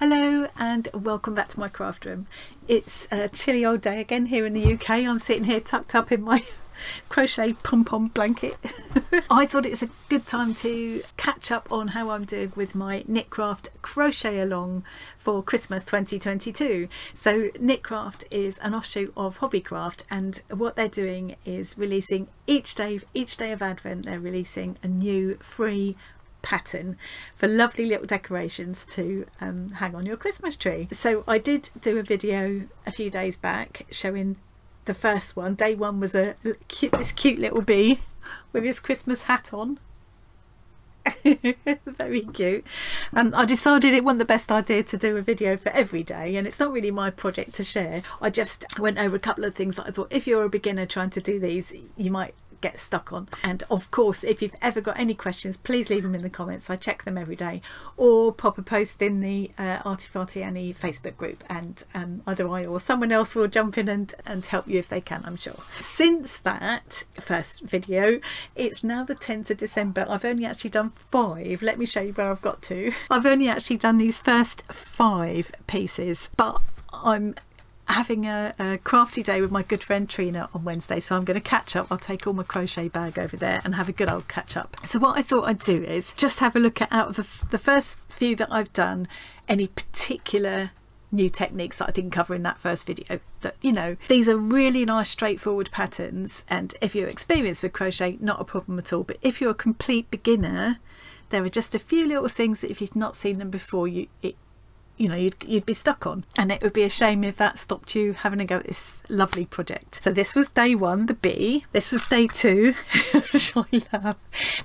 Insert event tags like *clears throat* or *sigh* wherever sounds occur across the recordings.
Hello and welcome back to my craft room. It's a chilly old day again here in the UK. I'm sitting here tucked up in my *laughs* crochet pom-pom blanket. *laughs* I thought it was a good time to catch up on how I'm doing with my Knitcraft crochet along for Christmas 2022. So Knitcraft is an offshoot of Hobbycraft and what they're doing is releasing each day each day of Advent they're releasing a new free pattern for lovely little decorations to um, hang on your Christmas tree. So I did do a video a few days back showing the first one. Day one was a cute, this cute little bee with his Christmas hat on. *laughs* very cute and I decided it wasn't the best idea to do a video for every day and it's not really my project to share I just went over a couple of things that I thought if you're a beginner trying to do these you might get stuck on. And of course if you've ever got any questions please leave them in the comments. I check them every day. Or pop a post in the uh, Farty Annie Facebook group and um, either I or someone else will jump in and, and help you if they can I'm sure. Since that first video it's now the 10th of December. I've only actually done five. Let me show you where I've got to. I've only actually done these first five pieces but I'm having a, a, crafty day with my good friend Trina on Wednesday so I'm going to catch up. I'll take all my crochet bag over there and have a good old catch up so what I thought I'd do is just have a look at out of the, the first few that I've done any particular new techniques that I didn't cover in that first video. That you know these are really nice straightforward patterns and if you're experienced with crochet not a problem at all. But if you're a complete beginner there are just a few little things that if you've not seen them before you it, you know you'd, you'd be stuck on. And it would be a shame if that stopped you having a go at this lovely project. So this was day one the bee this was day two *laughs* I love.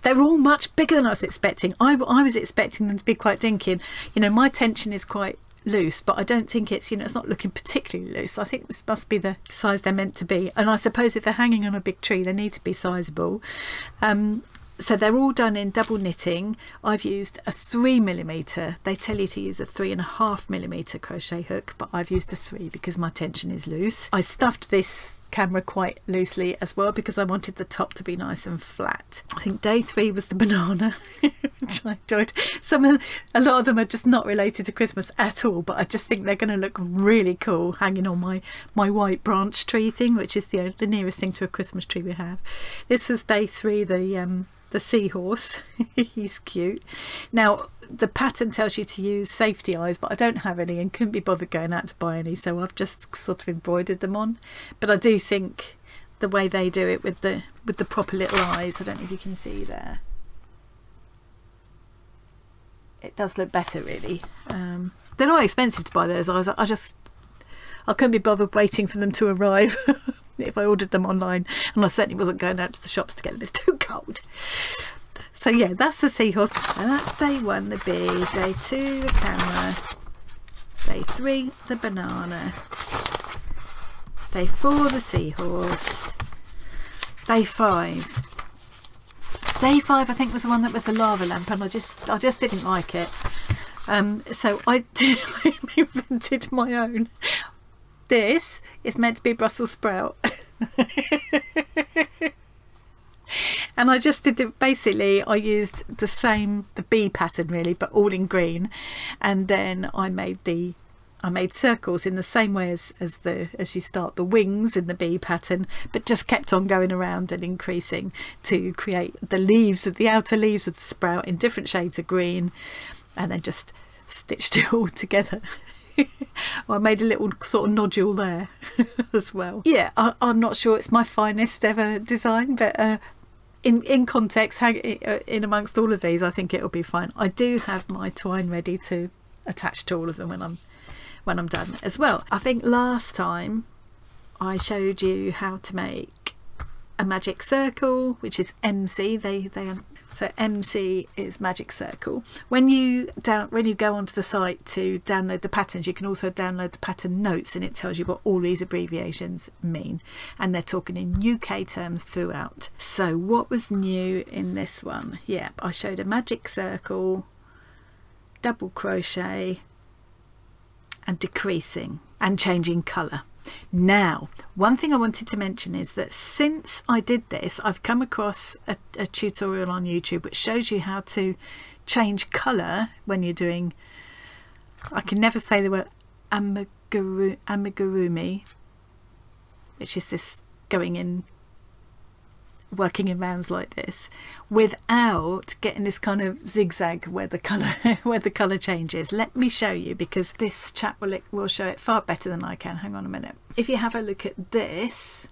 They're all much bigger than I was expecting. I, I was expecting them to be quite dinky. You know my tension is quite loose but I don't think it's you know it's not looking particularly loose. I think this must be the size they're meant to be. And I suppose if they're hanging on a big tree they need to be sizable um, so they're all done in double knitting. I've used a three millimeter. They tell you to use a three and a half millimeter crochet hook but I've used a three because my tension is loose. I stuffed this camera quite loosely as well because I wanted the top to be nice and flat. I think day three was the *laughs* banana which I enjoyed. Some of, a lot of them are just not related to Christmas at all but I just think they're going to look really cool hanging on my my white branch tree thing which is the, the nearest thing to a Christmas tree we have. This was day three the um the seahorse. *laughs* He's cute. Now the pattern tells you to use safety eyes but I don't have any and couldn't be bothered going out to buy any so I've just sort of embroidered them on. But I do think the way they do it with the with the proper little eyes I don't know if you can see there. It does look better really. Um, they're not expensive to buy those eyes. I just I couldn't be bothered waiting for them to arrive *laughs* if I ordered them online and I certainly wasn't going out to the shops to get them. It's too cold so yeah that's the seahorse. And that's day one the bee. Day two the camera. Day three the banana. Day four the seahorse. Day five. Day five I think was the one that was the lava lamp and I just I just didn't like it. Um, so I *laughs* did I invented my own. This is meant to be Brussels sprout. *laughs* and I just did it basically I used the same the bee pattern really but all in green and then I made the I made circles in the same way as, as the as you start the wings in the bee pattern but just kept on going around and increasing to create the leaves of the outer leaves of the sprout in different shades of green and then just stitched *laughs* it all together *laughs* I made a little sort of nodule there *laughs* as well. Yeah, I, am not sure it's my finest ever design, but uh, in in context, uh, in amongst all of these, I think it'll be fine. I do have my twine ready to attach to all of them when I'm when I'm done as well. I think last time I showed you how to make a magic circle, which is MC. They they so MC is Magic Circle. When you down when you go onto the site to download the patterns, you can also download the pattern notes, and it tells you what all these abbreviations mean. And they're talking in UK terms throughout. So what was new in this one? Yep, I showed a magic circle, double crochet, and decreasing and changing colour. Now, one thing I wanted to mention is that since I did this, I've come across a, a tutorial on YouTube which shows you how to change colour when you're doing I can never say the word amiguru, amigurumi, which is this going in working in rounds like this without getting this kind of zigzag where the color *laughs* where the color changes. Let me show you because this chat will will show it far better than I can. Hang on a minute. If you have a look at this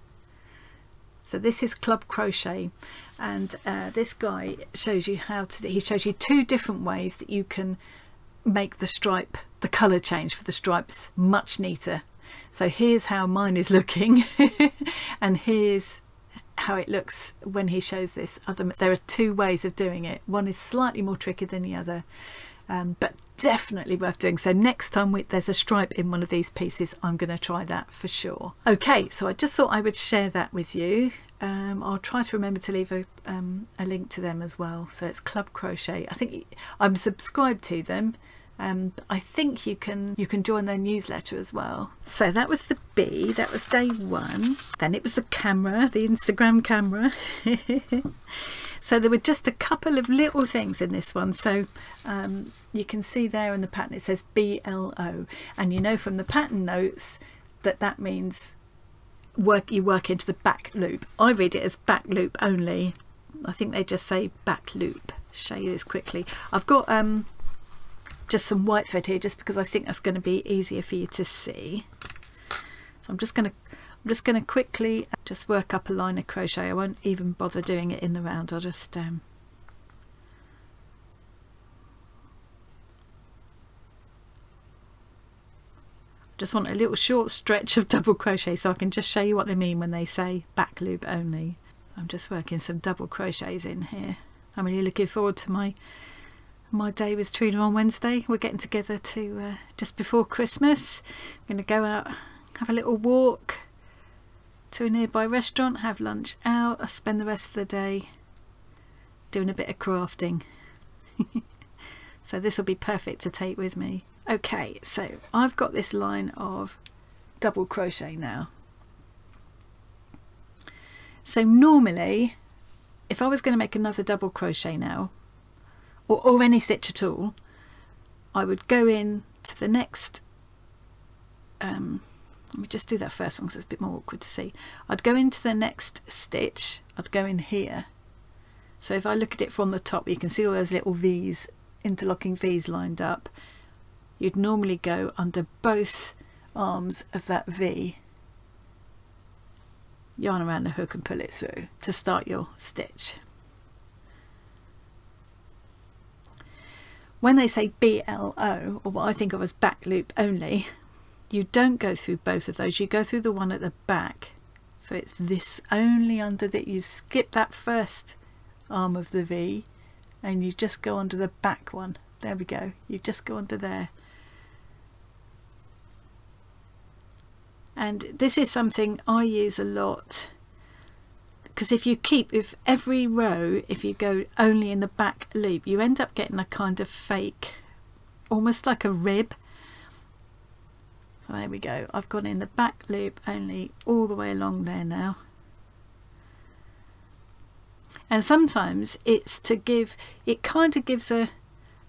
so this is club crochet and uh, this guy shows you how to he shows you two different ways that you can make the stripe the color change for the stripes much neater. So here's how mine is looking *laughs* and here's how it looks when he shows this other there are two ways of doing it. One is slightly more tricky than the other um, but definitely worth doing. So next time we, there's a stripe in one of these pieces I'm going to try that for sure. Okay so I just thought I would share that with you. Um, I'll try to remember to leave a, um, a link to them as well. So it's Club Crochet. I think I'm subscribed to them um, I think you can you can join their newsletter as well. So that was the bee, that was day one. Then it was the camera, the Instagram camera. *laughs* so there were just a couple of little things in this one. So um, you can see there in the pattern it says BLO and you know from the pattern notes that that means work you work into the back loop. I read it as back loop only. I think they just say back loop. Show you this quickly. I've got um just some white thread here just because I think that's going to be easier for you to see. So I'm just going to I'm just going to quickly just work up a line of crochet. I won't even bother doing it in the round. I'll just um, just want a little short stretch of *laughs* double crochet so I can just show you what they mean when they say back loop only. I'm just working some double crochets in here. I'm really looking forward to my my day with Trina on Wednesday. We're getting together to uh, just before Christmas. We're going to go out, have a little walk to a nearby restaurant, have lunch out. I spend the rest of the day doing a bit of crafting. *laughs* so this will be perfect to take with me. Okay, so I've got this line of double crochet now. So normally, if I was going to make another double crochet now, or, or any stitch at all, I would go in to the next, um, let me just do that first one because it's a bit more awkward to see. I'd go into the next stitch, I'd go in here. So if I look at it from the top, you can see all those little V's, interlocking V's lined up. You'd normally go under both arms of that V, yarn around the hook and pull it through to start your stitch. When they say BLO, or what I think of as back loop only, you don't go through both of those, you go through the one at the back. So it's this only under that, you skip that first arm of the V and you just go under the back one. There we go, you just go under there. And this is something I use a lot because if you keep if every row if you go only in the back loop you end up getting a kind of fake almost like a rib. So there we go. I've gone in the back loop only all the way along there now. And sometimes it's to give it kind of gives a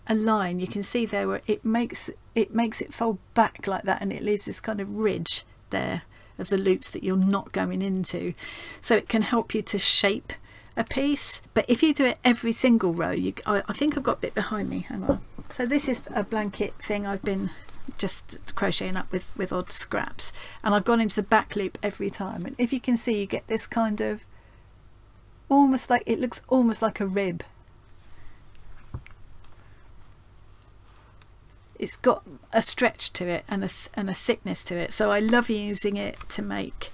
a line. You can see there where it makes it makes it fold back like that and it leaves this kind of ridge there of the loops that you're not going into. So it can help you to shape a piece. But if you do it every single row, you, I, I think I've got a bit behind me. Hang on. So this is a blanket thing I've been just crocheting up with, with odd scraps. And I've gone into the back loop every time. And if you can see, you get this kind of almost like, it looks almost like a rib it's got a stretch to it and a, and a thickness to it. So I love using it to make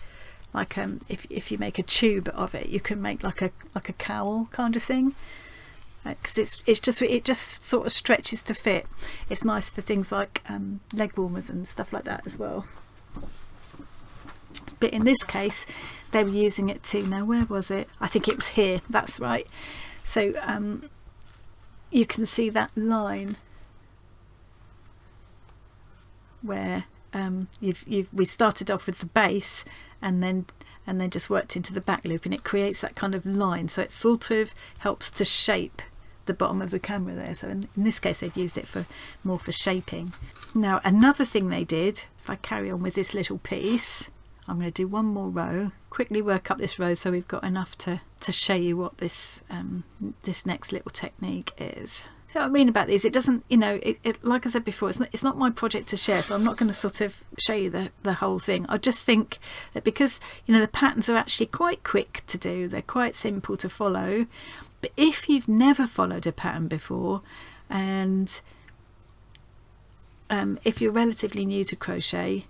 like um if, if you make a tube of it you can make like a like a cowl kind of thing. Because uh, it's it's just it just sort of stretches to fit. It's nice for things like um, leg warmers and stuff like that as well. But in this case they were using it to now where was it? I think it was here. That's right. So um, you can see that line where um, you've, you've we started off with the base and then and then just worked into the back loop and it creates that kind of line. So it sort of helps to shape the bottom of the camera there. So in, in this case they've used it for more for shaping. Now another thing they did if I carry on with this little piece I'm going to do one more row quickly work up this row so we've got enough to to show you what this um, this next little technique is what I mean about these, it doesn't, you know, it, it, like I said before, it's not, it's not my project to share, so I'm not going to sort of show you the, the whole thing. I just think that because, you know, the patterns are actually quite quick to do, they're quite simple to follow, but if you've never followed a pattern before and um, if you're relatively new to crochet,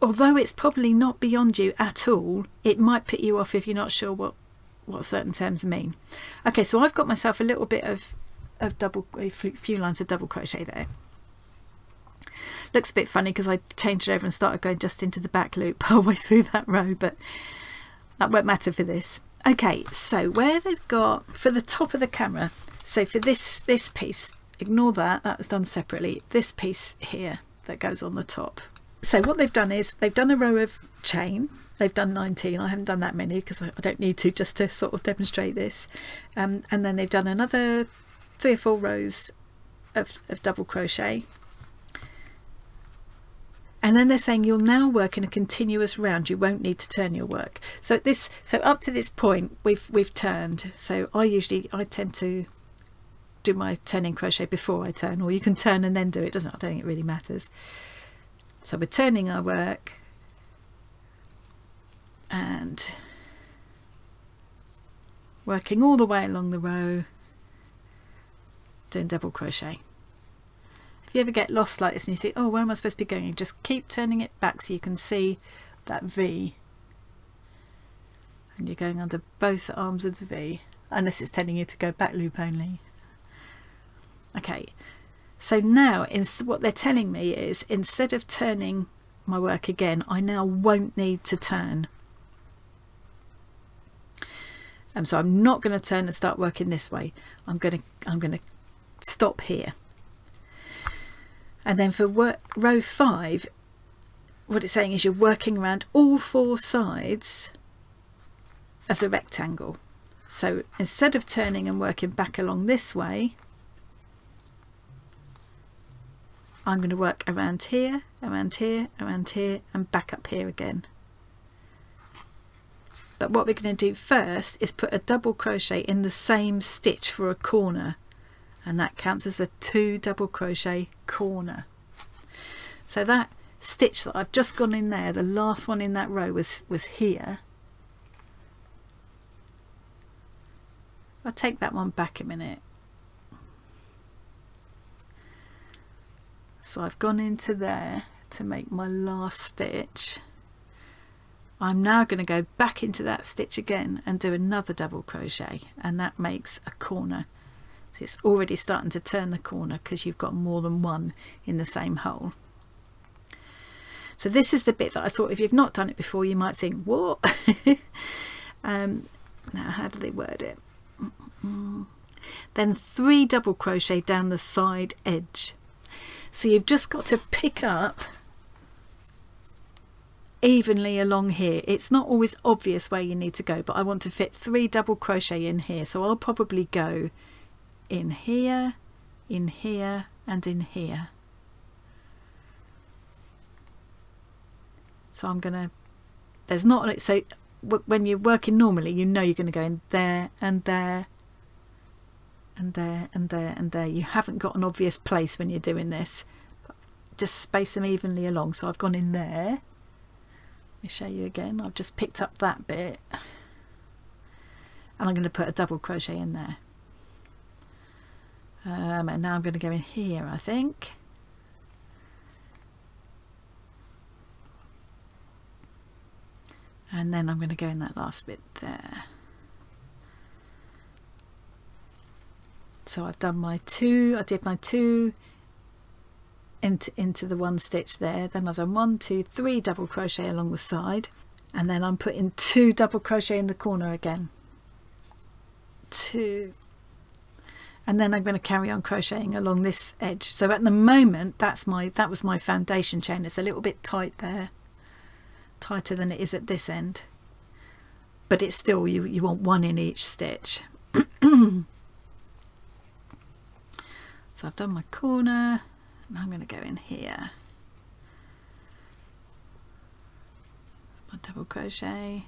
although it's probably not beyond you at all, it might put you off if you're not sure what what certain terms mean. Okay, so I've got myself a little bit of, of double, a few lines of double crochet there. Looks a bit funny because I changed it over and started going just into the back loop *laughs* halfway through that row, but that won't matter for this. Okay, so where they've got, for the top of the camera, so for this, this piece, ignore that, that was done separately, this piece here that goes on the top. So what they've done is they've done a row of chain. They've done 19 I haven't done that many because I, don't need to just to sort of demonstrate this. Um, and then they've done another three or four rows of, of double crochet. And then they're saying you'll now work in a continuous round. You won't need to turn your work. So this so up to this point we've we've turned. So I usually I tend to do my turning crochet before I turn or you can turn and then do it doesn't I don't think it really matters. So we're turning our work and working all the way along the row doing double crochet. If you ever get lost like this and you think oh where am I supposed to be going? Just keep turning it back so you can see that V. And you're going under both arms of the V unless it's telling you to go back loop only. Okay so now what they're telling me is instead of turning my work again I now won't need to turn um, so I'm not going to turn and start working this way. I'm going to I'm going to stop here. And then for work, row five, what it's saying is you're working around all four sides of the rectangle. So instead of turning and working back along this way, I'm going to work around here, around here, around here and back up here again but what we're going to do first is put a double crochet in the same stitch for a corner. And that counts as a two double crochet corner. So that stitch that I've just gone in there the last one in that row was was here. I'll take that one back a minute. So I've gone into there to make my last stitch I'm now going to go back into that stitch again and do another double crochet and that makes a corner. So it's already starting to turn the corner because you've got more than one in the same hole. So this is the bit that I thought if you've not done it before you might think what? *laughs* Um, now how do they word it? Then three double crochet down the side edge. So you've just got to pick up evenly along here. It's not always obvious where you need to go but I want to fit three double crochet in here. So I'll probably go in here in here and in here. So I'm gonna there's not so when you're working normally you know you're going to go in there and there and there and there and there. You haven't got an obvious place when you're doing this. Just space them evenly along. So I've gone in there me show you again. I've just picked up that bit. And I'm going to put a double crochet in there. Um, and now I'm going to go in here I think. And then I'm going to go in that last bit there. So I've done my two I did my two into, into the one stitch there. Then I've done one two three double crochet along the side. And then I'm putting two double crochet in the corner again. Two. And then I'm going to carry on crocheting along this edge. So at the moment that's my that was my foundation chain. It's a little bit tight there. Tighter than it is at this end. But it's still you you want one in each stitch. *clears throat* So I've done my corner I'm going to go in here. My double crochet.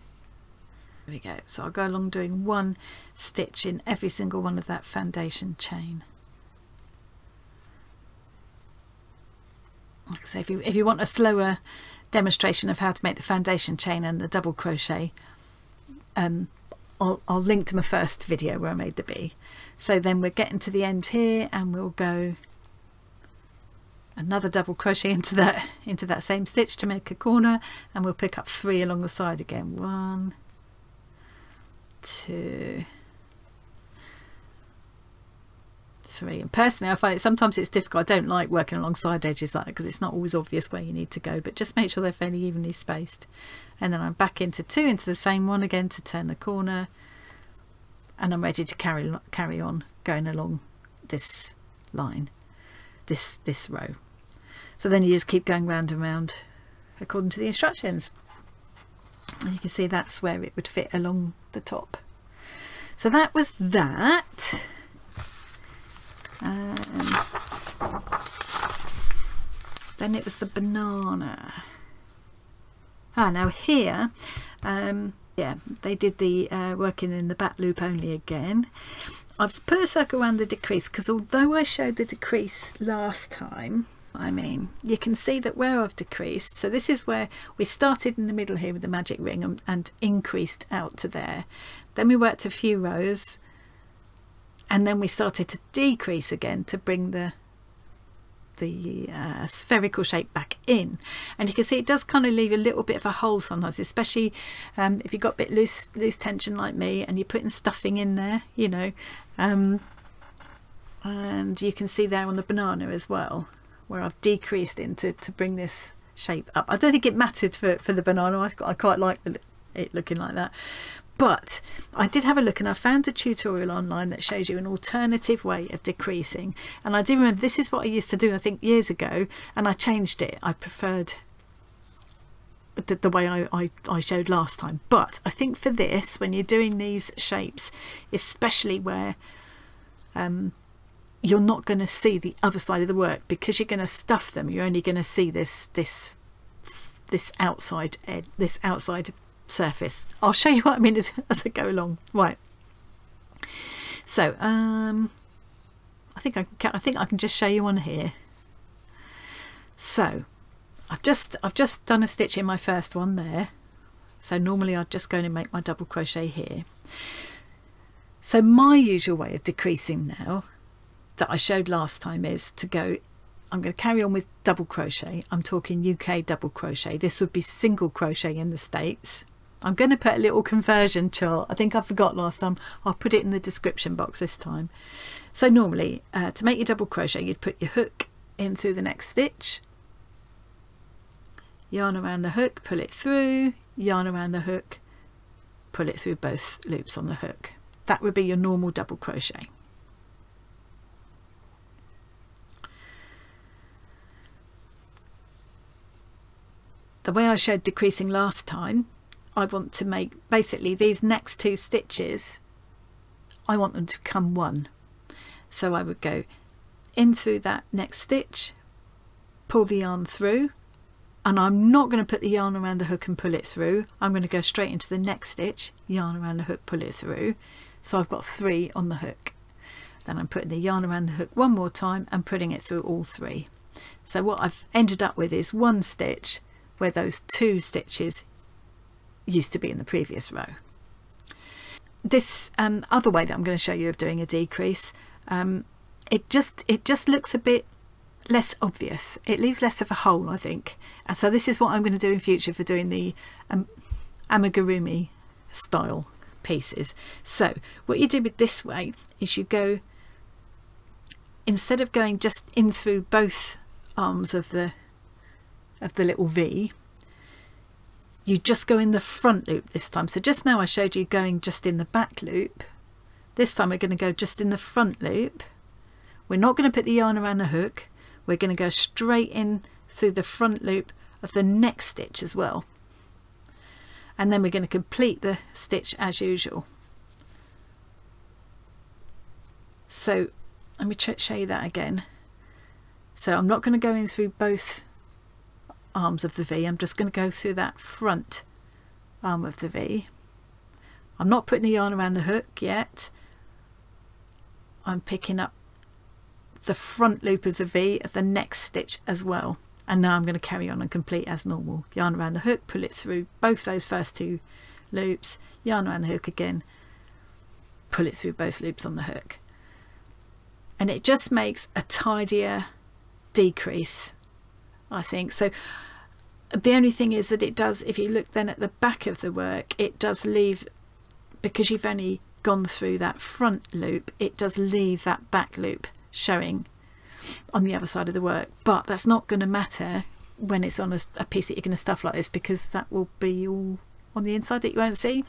There we go. So I'll go along doing one stitch in every single one of that foundation chain. So if you if you want a slower demonstration of how to make the foundation chain and the double crochet um, I'll, I'll link to my first video where I made the bee so then we're getting to the end here and we'll go another double crochet into that into that same stitch to make a corner and we'll pick up three along the side again. One two three. And personally I find it sometimes it's difficult. I don't like working alongside edges like that because it's not always obvious where you need to go but just make sure they're fairly evenly spaced. And then I'm back into two into the same one again to turn the corner and I'm ready to carry carry on going along this line this this row. So then you just keep going round and round according to the instructions. And you can see that's where it would fit along the top. So that was that. Um, then it was the banana. Ah now here um, yeah they did the uh, working in the back loop only again. I've put a circle around the decrease because although I showed the decrease last time I mean you can see that where I've decreased so this is where we started in the middle here with the magic ring and, and increased out to there. Then we worked a few rows and then we started to decrease again to bring the the uh, spherical shape back in. And you can see it does kind of leave a little bit of a hole sometimes especially um, if you've got a bit loose loose tension like me and you're putting stuffing in there you know um, and you can see there on the banana as well where I've decreased into to bring this shape up. I don't think it mattered for, for the banana. I, I quite like the, it looking like that but I did have a look and I found a tutorial online that shows you an alternative way of decreasing. And I do remember this is what I used to do I think years ago and I changed it. I preferred the, the way I, I, I showed last time. But I think for this when you're doing these shapes especially where um, you're not going to see the other side of the work because you're going to stuff them. You're only going to see this this this outside this outside surface. I'll show you what I mean as, *laughs* as I go along. Right. So, um, I think I can. I think I can just show you on here. So, I've just I've just done a stitch in my first one there. So normally I'd just go in and make my double crochet here. So my usual way of decreasing now that I showed last time is to go I'm going to carry on with double crochet. I'm talking UK double crochet. This would be single crochet in the States. I'm going to put a little conversion chart. I think I forgot last time. I'll put it in the description box this time. So normally uh, to make your double crochet you'd put your hook in through the next stitch, yarn around the hook, pull it through, yarn around the hook, pull it through both loops on the hook. That would be your normal double crochet. The way I showed decreasing last time I want to make basically these next two stitches I want them to come one. So I would go into that next stitch pull the yarn through and I'm not going to put the yarn around the hook and pull it through. I'm going to go straight into the next stitch yarn around the hook pull it through. So I've got three on the hook. Then I'm putting the yarn around the hook one more time and putting it through all three. So what I've ended up with is one stitch where those two stitches used to be in the previous row. This um, other way that I'm going to show you of doing a decrease, um, it just it just looks a bit less obvious. It leaves less of a hole, I think. And so this is what I'm going to do in future for doing the um, amigurumi style pieces. So what you do with this way is you go, instead of going just in through both arms of the of the little V, you just go in the front loop this time. So just now I showed you going just in the back loop. This time we're going to go just in the front loop. We're not going to put the yarn around the hook. We're going to go straight in through the front loop of the next stitch as well. And then we're going to complete the stitch as usual. so let me show you that again so I'm not going to go in through both arms of the V. I'm just going to go through that front arm of the V. I'm not putting the yarn around the hook yet. I'm picking up the front loop of the V at the next stitch as well. And now I'm going to carry on and complete as normal. Yarn around the hook pull it through both those first two loops. Yarn around the hook again pull it through both loops on the hook. And it just makes a tidier decrease I think. So the only thing is that it does if you look then at the back of the work it does leave because you've only gone through that front loop it does leave that back loop showing on the other side of the work. But that's not going to matter when it's on a, a piece that you're going to stuff like this because that will be all on the inside that you won't see.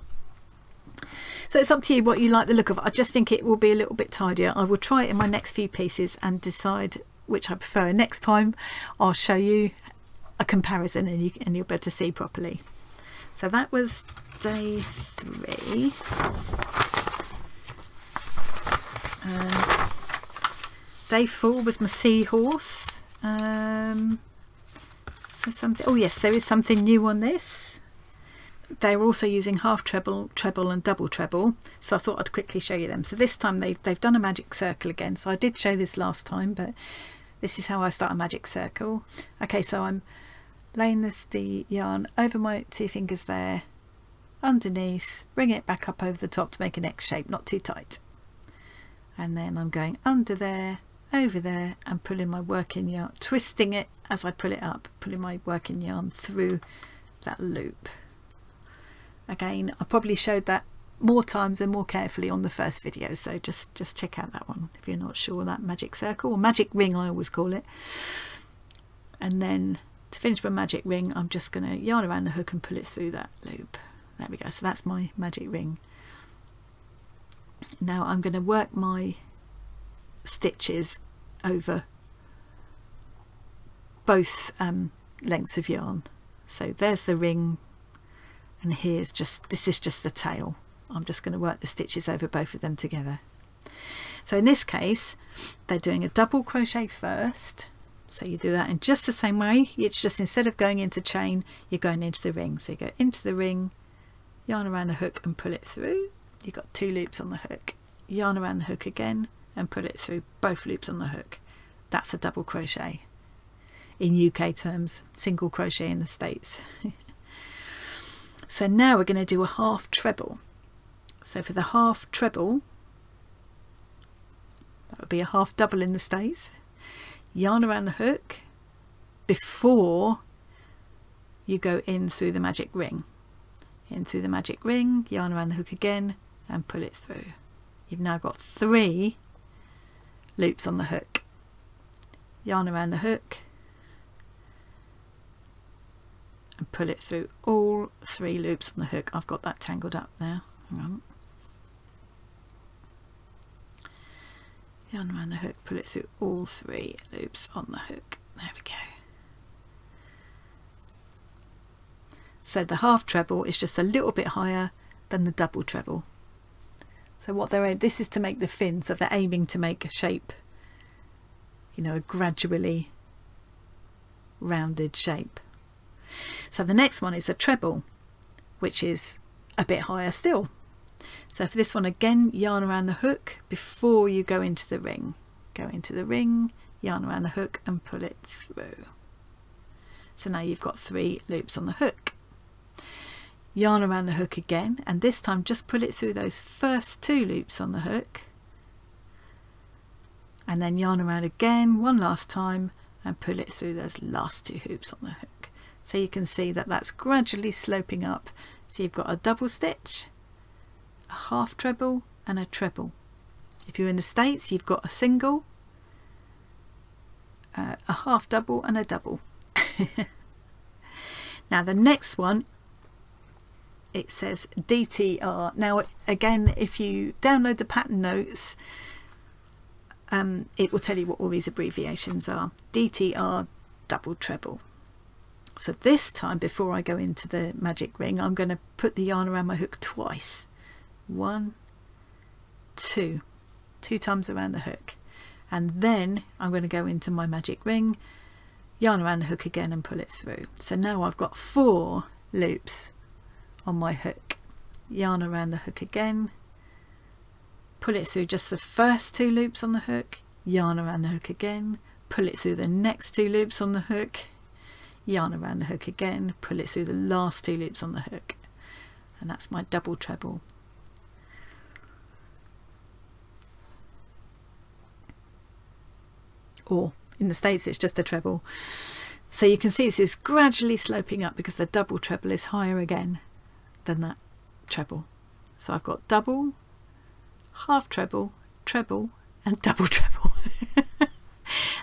So it's up to you what you like the look of. I just think it will be a little bit tidier. I will try it in my next few pieces and decide which I prefer next time I'll show you a comparison and, you, and you'll be able to see properly so that was day three uh, day four was my seahorse. Um, so something. Oh yes, there is something new on this. They were also using half treble, treble, and double treble. So I thought I'd quickly show you them. So this time they've they've done a magic circle again. So I did show this last time, but this is how I start a magic circle. Okay, so I'm laying the, the yarn over my two fingers there, underneath, bring it back up over the top to make an X shape, not too tight. And then I'm going under there, over there and pulling my working yarn, twisting it as I pull it up, pulling my working yarn through that loop. Again, I probably showed that more times and more carefully on the first video, so just, just check out that one if you're not sure that magic circle, or magic ring I always call it. And then to finish my magic ring, I'm just going to yarn around the hook and pull it through that loop. There we go, so that's my magic ring. Now I'm going to work my stitches over both um, lengths of yarn so there's the ring and here's just this is just the tail I'm just going to work the stitches over both of them together so in this case they're doing a double crochet first so you do that in just the same way it's just instead of going into chain you're going into the ring so you go into the ring yarn around the hook and pull it through you've got two loops on the hook yarn around the hook again and pull it through both loops on the hook. That's a double crochet. In UK terms, single crochet in the States. *laughs* so now we're going to do a half treble. So for the half treble, that would be a half double in the States. Yarn around the hook before you go in through the magic ring. In through the magic ring, yarn around the hook again and pull it through. You've now got three loops on the hook. Yarn around the hook and pull it through all three loops on the hook. I've got that tangled up now. Hang on. Yarn around the hook, pull it through all three loops on the hook. There we go. So the half treble is just a little bit higher than the double treble. So what they're this is to make the fin, so they're aiming to make a shape, you know, a gradually rounded shape. So the next one is a treble, which is a bit higher still. So for this one again, yarn around the hook before you go into the ring. Go into the ring, yarn around the hook and pull it through. So now you've got three loops on the hook yarn around the hook again and this time just pull it through those first two loops on the hook and then yarn around again one last time and pull it through those last two hoops on the hook so you can see that that's gradually sloping up so you've got a double stitch a half treble and a treble if you're in the States you've got a single uh, a half double and a double *laughs* now the next one it says DTR. Now again if you download the pattern notes um, it will tell you what all these abbreviations are. DTR double treble. So this time before I go into the magic ring I'm going to put the yarn around my hook twice. One, two. two times around the hook. And then I'm going to go into my magic ring yarn around the hook again and pull it through. So now I've got four loops on my hook. Yarn around the hook again. Pull it through just the first two loops on the hook. Yarn around the hook again. Pull it through the next two loops on the hook. Yarn around the hook again. Pull it through the last two loops on the hook. And that's my double treble or in the States it's just a treble. So you can see this is gradually sloping up because the double treble is higher again than that treble. So I've got double, half treble, treble and *laughs* double treble. *laughs*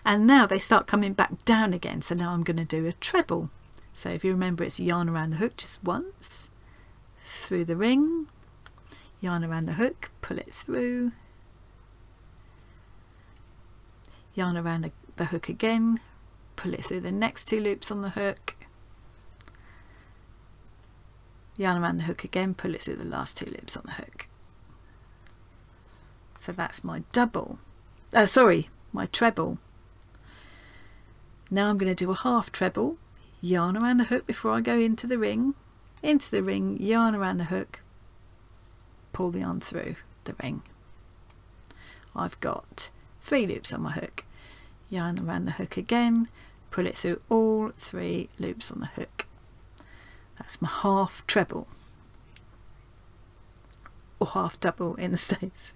and now they start coming back down again. So now I'm going to do a treble. So if you remember it's yarn around the hook just once, through the ring, yarn around the hook, pull it through, yarn around the, hook again, pull it through the next two loops on the hook, yarn around the hook again, pull it through the last two loops on the hook. So that's my double, uh, sorry, my treble. Now I'm going to do a half treble, yarn around the hook before I go into the ring, into the ring, yarn around the hook, pull the yarn through the ring. I've got three loops on my hook yarn around the hook again pull it through all three loops on the hook. That's my half treble. Or half double in the *laughs* States.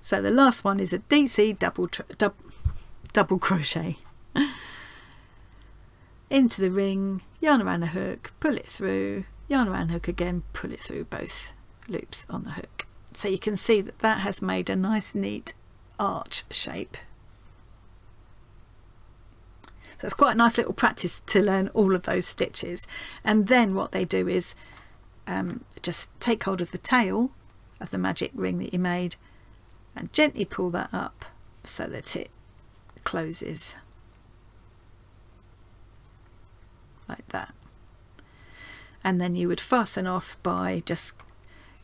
So the last one is a DC double double crochet. Into the ring yarn around the hook pull it through. Yarn around the hook again pull it through both loops on the hook. So you can see that that has made a nice neat arch shape so it's quite a nice little practice to learn all of those stitches. And then what they do is um, just take hold of the tail of the magic ring that you made and gently pull that up so that it closes like that. And then you would fasten off by just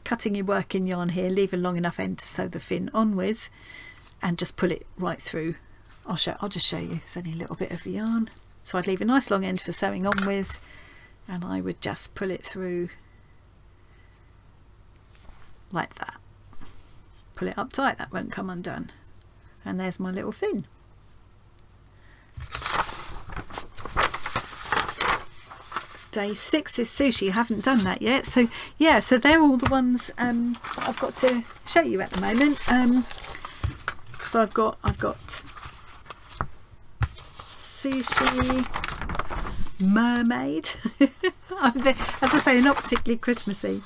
cutting your working yarn here, leave a long enough end to sew the fin on with and just pull it right through I'll show I'll just show you. It's only a little bit of yarn. So I'd leave a nice long end for sewing on with and I would just pull it through like that. Pull it up tight that won't come undone. And there's my little fin. Day six is sushi. I haven't done that yet. So yeah so they're all the ones um, I've got to show you at the moment. Um, so I've got I've got sushi, mermaid. *laughs* As I say, they're not particularly Christmassy.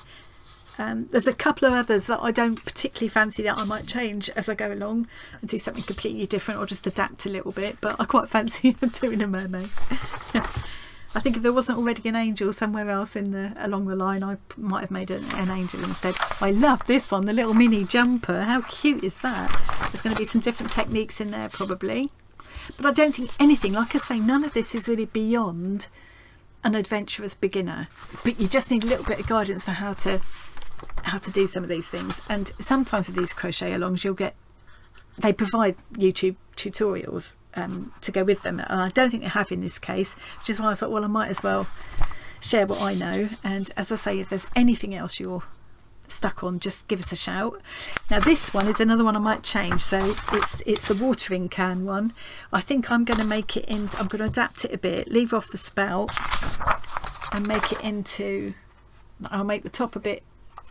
Um, there's a couple of others that I don't particularly fancy that I might change as I go along and do something completely different or just adapt a little bit, but I quite fancy *laughs* doing a mermaid. *laughs* I think if there wasn't already an angel somewhere else in the along the line, I might have made an, an, angel instead. I love this one, the little mini jumper. How cute is that? There's going to be some different techniques in there probably. But I don't think anything, like I say, none of this is really beyond an adventurous beginner. But you just need a little bit of guidance for how to how to do some of these things. And sometimes with these crochet alongs, you'll get they provide YouTube tutorials um, to go with them, and I don't think they have in this case, which is why I thought, well, I might as well share what I know. And as I say, if there's anything else you're stuck on just give us a shout. Now this one is another one I might change so it's it's the watering can one. I think I'm going to make it in I'm going to adapt it a bit leave off the spout and make it into I'll make the top a bit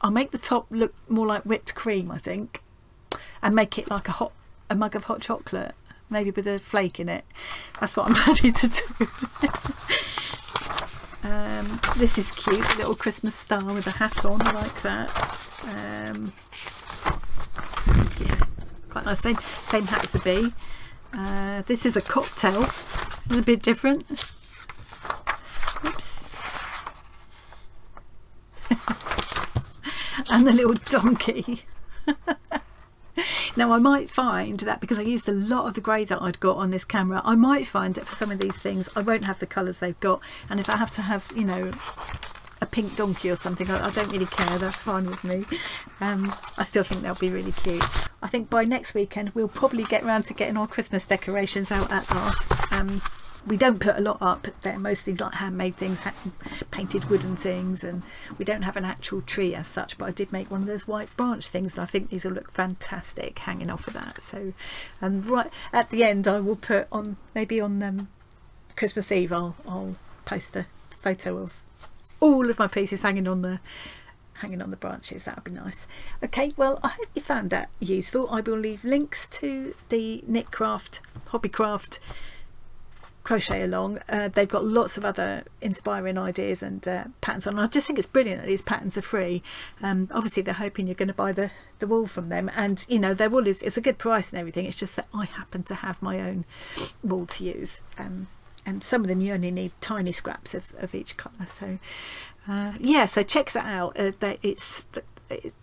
I'll make the top look more like whipped cream I think and make it like a hot a mug of hot chocolate maybe with a flake in it. That's what I'm *laughs* planning to do um, this is cute, a little Christmas star with a hat on, I like that. Um, yeah, quite nice. Same, same hat as the bee. Uh, this is a cocktail. It's a bit different. Oops. *laughs* and the little donkey. *laughs* Now I might find that because I used a lot of the grey that I'd got on this camera, I might find that for some of these things I won't have the colours they've got and if I have to have, you know, a pink donkey or something, I, I don't really care, that's fine with me. Um, I still think they'll be really cute. I think by next weekend we'll probably get around to getting our Christmas decorations out at last. Um, we don't put a lot up. They're mostly like handmade things painted wooden things and we don't have an actual tree as such but I did make one of those white branch things and I think these will look fantastic hanging off of that. So and um, right at the end I will put on maybe on um, Christmas Eve I'll, I'll post a photo of all of my pieces hanging on the hanging on the branches. That would be nice. Okay well I hope you found that useful. I will leave links to the Knitcraft Hobbycraft crochet along. Uh, they've got lots of other inspiring ideas and uh, patterns on. I just think it's brilliant that these patterns are free. Um, obviously they're hoping you're going to buy the the wool from them and you know their wool is it's a good price and everything. It's just that I happen to have my own wool to use. Um, and some of them you only need tiny scraps of, of each colour. So uh, yeah so check that out. Uh, it's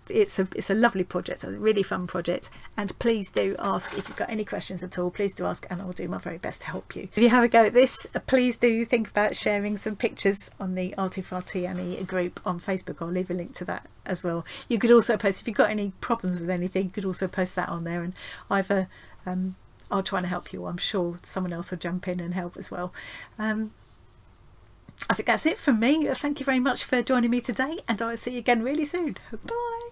it's a it's a lovely project a really fun project. And please do ask if you've got any questions at all please do ask and I'll do my very best to help you. If you have a go at this uh, please do think about sharing some pictures on the Annie group on Facebook. I'll leave a link to that as well. You could also post if you've got any problems with anything you could also post that on there and either um, I'll try and help you I'm sure someone else will jump in and help as well. Um, I think that's it from me. Thank you very much for joining me today, and I'll see you again really soon. Bye.